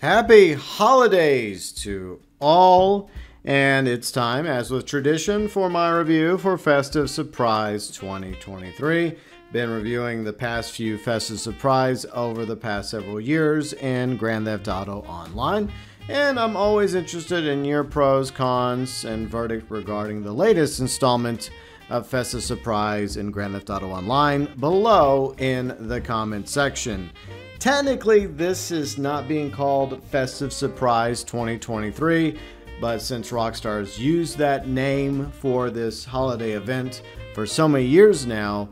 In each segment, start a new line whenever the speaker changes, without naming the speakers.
Happy holidays to all. And it's time, as with tradition, for my review for Festive Surprise 2023. Been reviewing the past few Festive Surprise over the past several years in Grand Theft Auto Online. And I'm always interested in your pros, cons, and verdict regarding the latest installment of Festive Surprise in Grand Theft Auto Online below in the comment section. Technically, this is not being called Festive Surprise 2023, but since Rockstar's used that name for this holiday event for so many years now,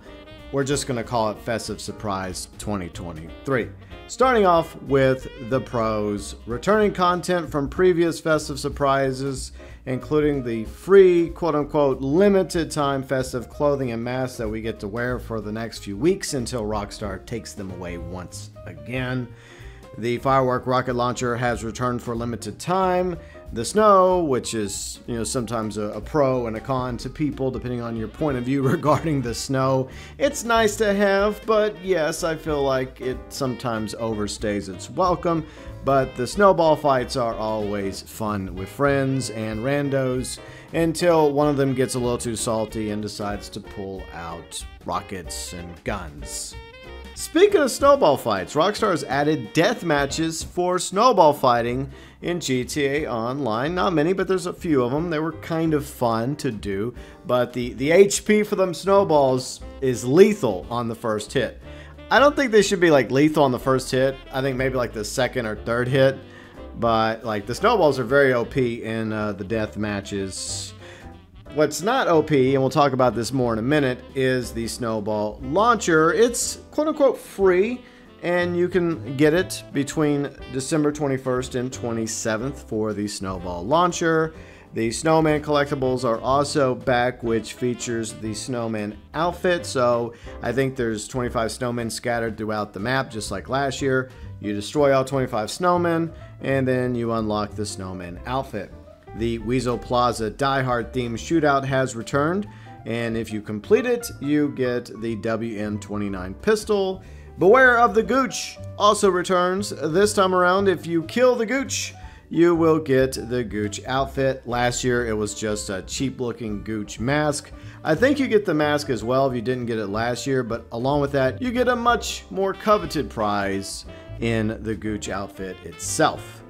we're just going to call it Festive Surprise 2023. Starting off with the pros, returning content from previous Festive Surprises, including the free quote unquote limited time festive clothing and masks that we get to wear for the next few weeks until Rockstar takes them away once again. The firework rocket launcher has returned for limited time. The snow, which is you know sometimes a, a, pro and a con to people depending on your point of view regarding the snow. It's nice to have, but yes, I feel like it sometimes overstays its welcome. But the snowball fights are always fun with friends and randos until one of them gets a little too salty and decides to pull out rockets and guns. Speaking of snowball fights, Rockstar has added death matches for snowball fighting in GTA Online. Not many, but there's a few of them. They were kind of fun to do, but the, the HP for them snowballs is lethal on the first hit. I don't think they should be like lethal on the first hit. I think maybe like the second or third hit, but like the snowballs are very OP in uh, the death matches What's not OP, and we'll talk about this more in a minute, is the Snowball Launcher. It's quote unquote free, and you can get it between December 21st and 27th for the Snowball Launcher. The Snowman collectibles are also back, which features the Snowman outfit. So I think there's 25 snowmen scattered throughout the map, just like last year. You destroy all 25 snowmen, and then you unlock the Snowman outfit. The Weazel Plaza Die Hard themed shootout has returned, and if you complete it, you get the WM29 pistol. Beware of the Gooch also returns. This time around, if you kill the Gooch, you will get the Gooch outfit. Last year, it was just a cheap looking Gooch mask. I think you get the mask as well if you didn't get it last year, but along with that, you get a much more coveted prize in the Gooch outfit itself.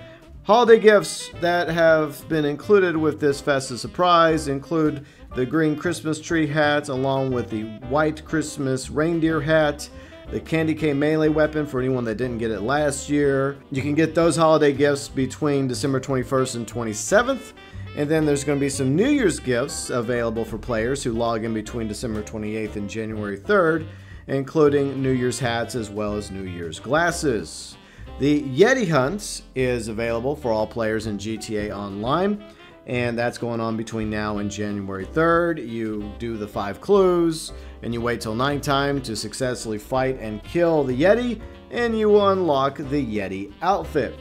Holiday gifts that have been included with this festive surprise include the green Christmas tree hat along with the white Christmas reindeer hat, the candy cane melee weapon for anyone that didn't get it last year. You can get those holiday gifts between December 21st and 27th. And then there's going to be some New Year's gifts available for players who log in between December 28th and January 3rd, including New Year's hats as well as New Year's glasses. The Yeti Hunt is available for all players in GTA Online, and that's going on between now and January 3rd. You do the five clues, and you wait till nighttime to successfully fight and kill the Yeti, and you will unlock the Yeti outfit.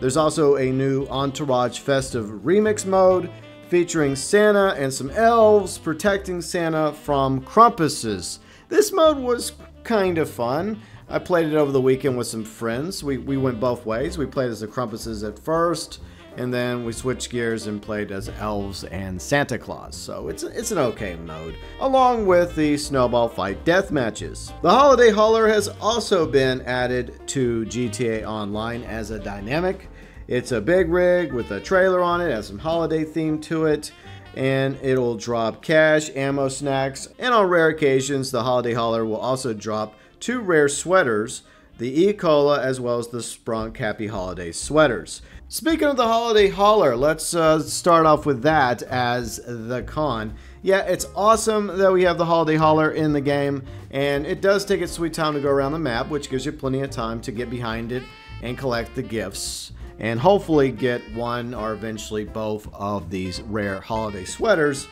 There's also a new Entourage Festive Remix mode featuring Santa and some elves protecting Santa from Krampuses. This mode was kind of fun. I played it over the weekend with some friends. We, we went both ways. We played as the Krampuses at first, and then we switched gears and played as elves and Santa Claus. So it's, it's an okay mode, along with the snowball fight death matches. The Holiday Hauler has also been added to GTA Online as a dynamic. It's a big rig with a trailer on it, has some holiday theme to it and it'll drop cash, ammo, snacks, and on rare occasions, the Holiday Hauler will also drop two rare sweaters, the E. Cola as well as the Sprunk Happy Holiday sweaters. Speaking of the Holiday Hauler, let's uh, start off with that as the con. Yeah, it's awesome that we have the Holiday Hauler in the game, and it does take its sweet time to go around the map, which gives you plenty of time to get behind it and collect the gifts and hopefully get one or eventually both of these rare holiday sweaters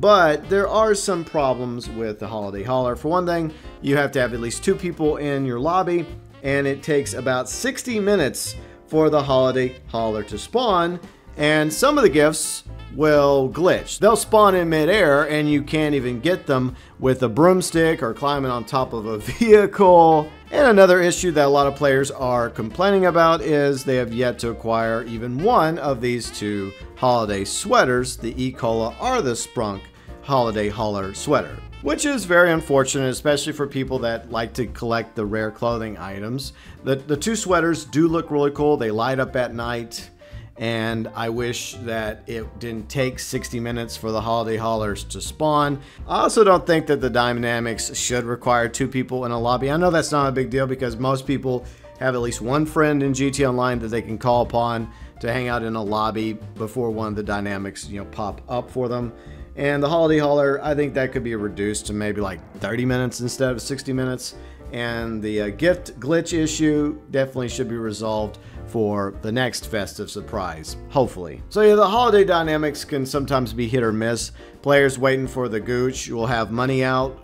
but there are some problems with the Holiday Hauler. For one thing, you have to have at least two people in your lobby, and it takes about 60 minutes for the Holiday Hauler to spawn. And some of the gifts will glitch. They'll spawn in midair and you can't even get them with a broomstick or climbing on top of a vehicle. And another issue that a lot of players are complaining about is they have yet to acquire even one of these two holiday sweaters, the eCola or the Sprunk Holiday Hauler sweater. Which is very unfortunate, especially for people that like to collect the rare clothing items. The, the two sweaters do look really cool. They light up at night and I wish that it didn't take 60 minutes for the holiday haulers to spawn. I also don't think that the dynamics should require two people in a lobby. I know that's not a big deal because most people have at least one friend in GT Online that they can call upon to hang out in a lobby before one of the dynamics, you know, pop up for them. And the holiday hauler, I think that could be reduced to maybe like 30 minutes instead of 60 minutes. And the uh, gift glitch issue definitely should be resolved for the next festive surprise, hopefully. So yeah, the holiday dynamics can sometimes be hit or miss. Players waiting for the gooch will have money out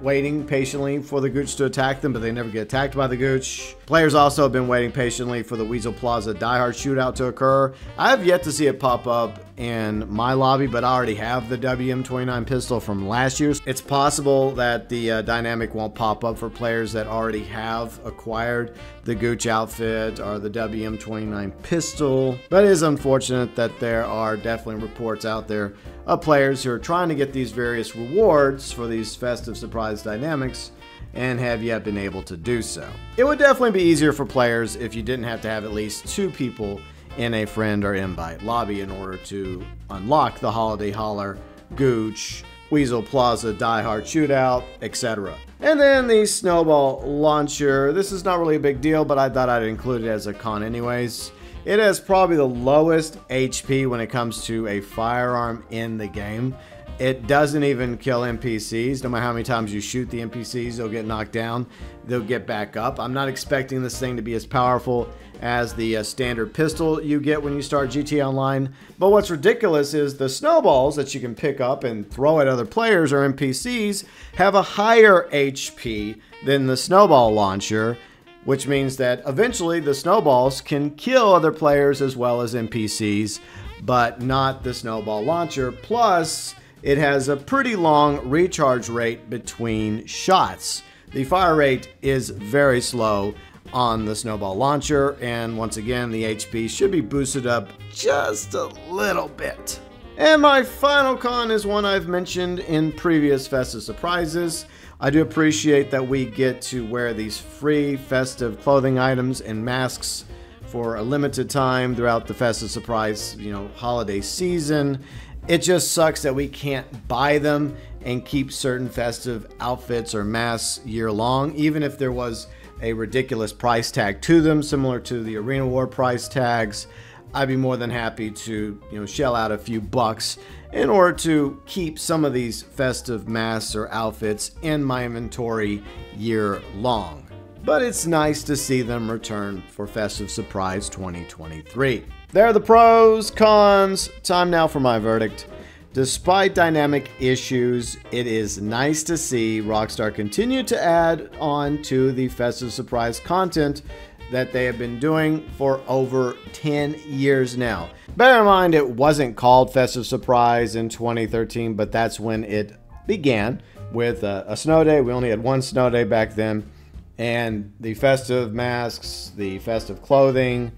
waiting patiently for the Gooch to attack them, but they never get attacked by the Gooch. Players also have been waiting patiently for the Weazel Plaza Die Hard shootout to occur. I have yet to see it pop up in my lobby, but I already have the WM29 pistol from last year's. It's possible that the uh, dynamic won't pop up for players that already have acquired the Gooch outfit or the WM29 pistol, but it is unfortunate that there are definitely reports out there of players who are trying to get these various rewards for these festive surprise dynamics and have yet been able to do so. It would definitely be easier for players if you didn't have to have at least two people in a friend or invite lobby in order to unlock the Holiday Hauler, Gooch, Weazel Plaza, Die Hard Shootout, etc. And then the Snowball Launcher. This is not really a big deal, but I thought I'd include it as a con anyways. It has probably the lowest HP when it comes to a firearm in the game. It doesn't even kill NPCs. No matter how many times you shoot the NPCs, they'll get knocked down. They'll get back up. I'm not expecting this thing to be as powerful as the uh, standard pistol you get when you start GT Online. But what's ridiculous is the snowballs that you can pick up and throw at other players or NPCs have a higher HP than the snowball launcher which means that eventually the snowballs can kill other players as well as NPCs, but not the snowball launcher. Plus, it has a pretty long recharge rate between shots. The fire rate is very slow on the snowball launcher, and once again, the HP should be boosted up just a little bit. And my final con is one I've mentioned in previous Festive Surprises. I do appreciate that we get to wear these free festive clothing items and masks for a limited time throughout the festive surprise, you know, holiday season. It just sucks that we can't buy them and keep certain festive outfits or masks year long, even if there was a ridiculous price tag to them, similar to the Arena War price tags. I'd be more than happy to, you know, shell out a few bucks in order to keep some of these festive masks or outfits in my inventory year long. But it's nice to see them return for Festive Surprise 2023. There are the pros, cons. Time now for my verdict. Despite dynamic issues, it is nice to see Rockstar continue to add on to the Festive Surprise content that they have been doing for over 10 years now. Bear in mind, it wasn't called Festive Surprise in 2013, but that's when it began with a, a snow day. We only had one snow day back then. And the festive masks, the festive clothing,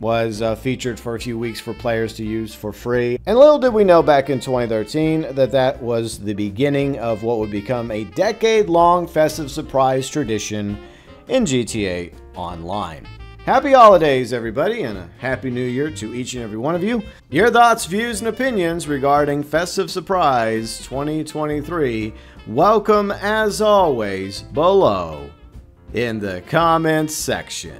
was uh, featured for a few weeks for players to use for free. And little did we know back in 2013 that that was the beginning of what would become a decade long festive surprise tradition in GTA Online. Happy holidays, everybody, and a happy new year to each and every one of you. Your thoughts, views, and opinions regarding Festive Surprise 2023, welcome as always below in the comments section.